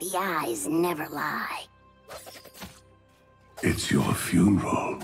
The eyes never lie. It's your funeral.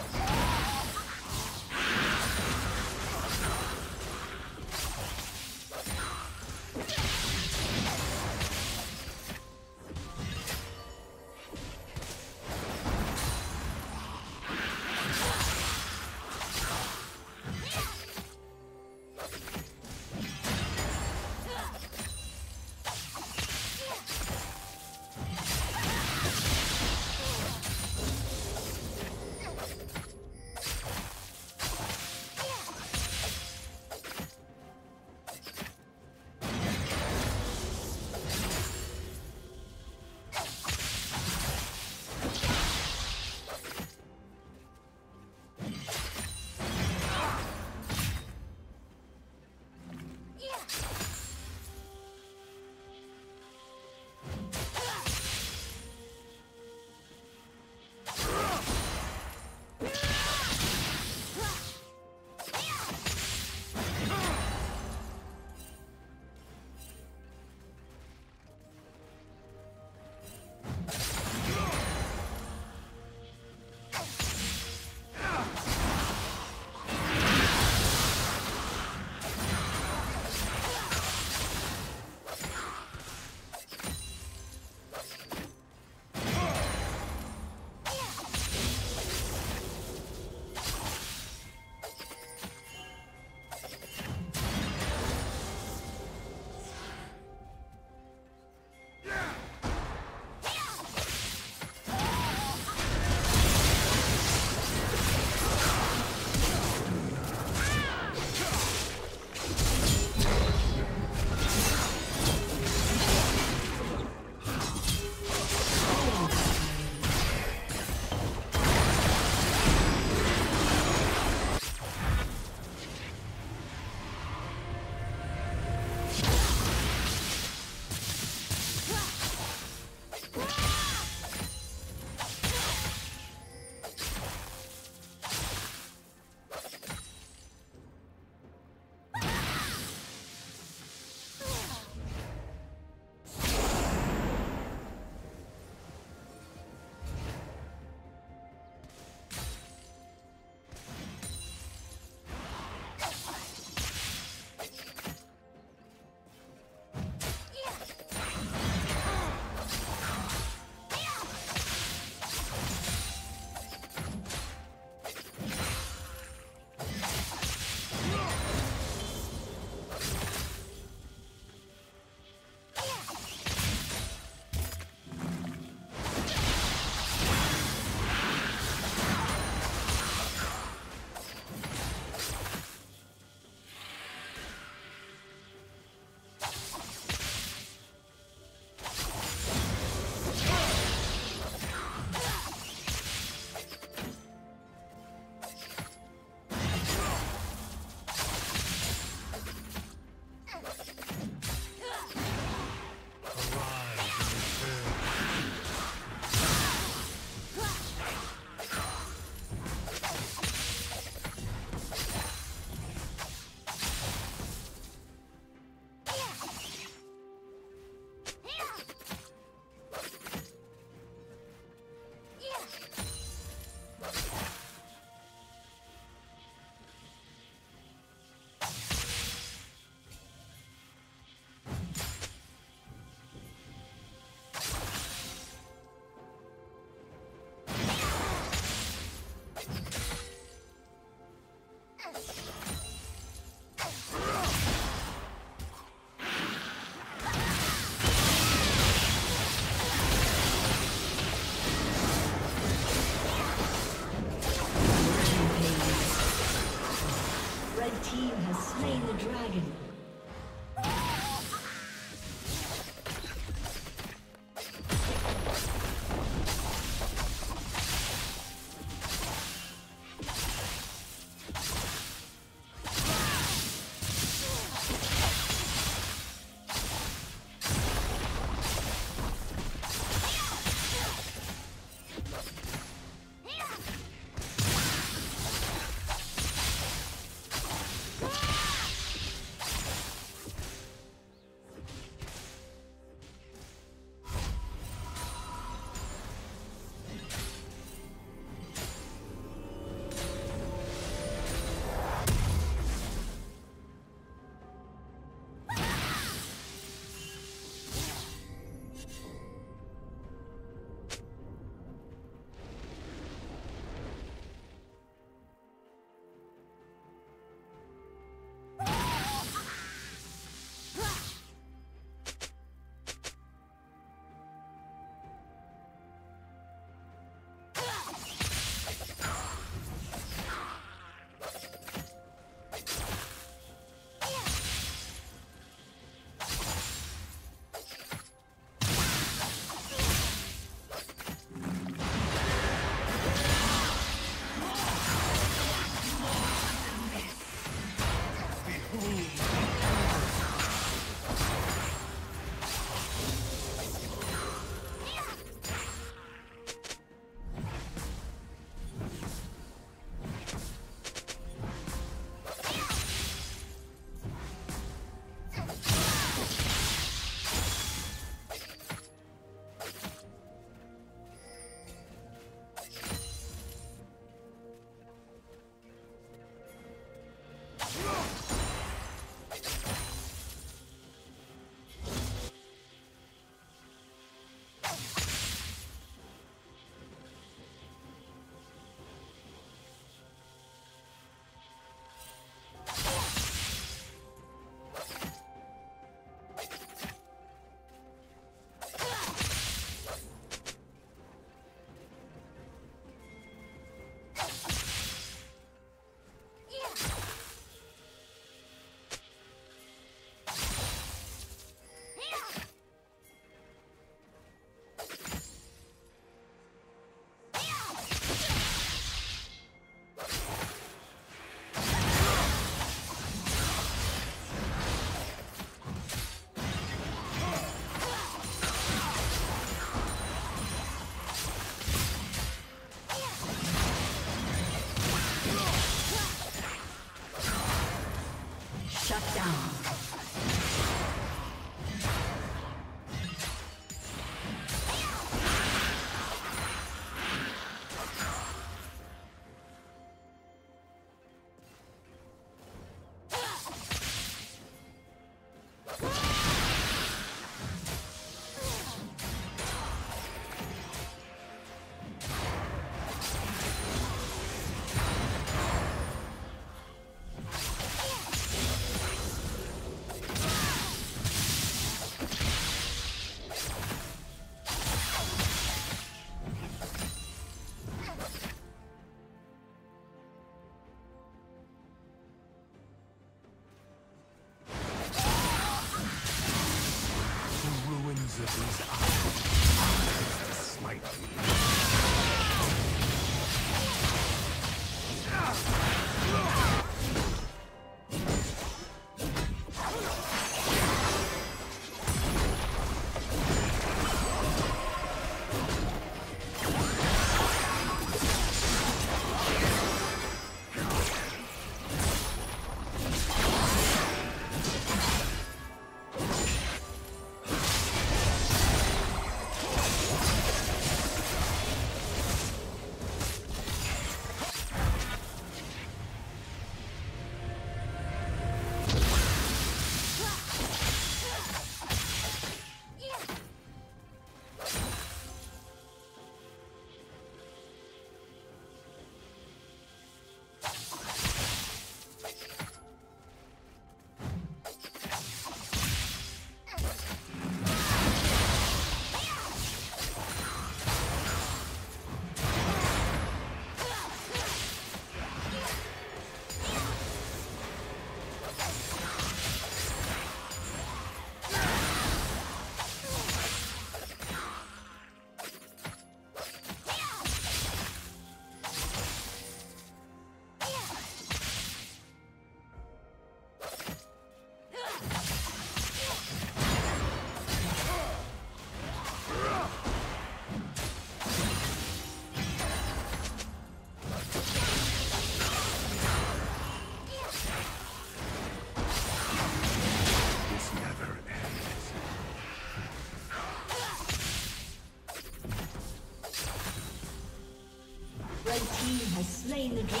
Slain the dragon.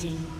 金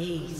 Red